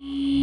you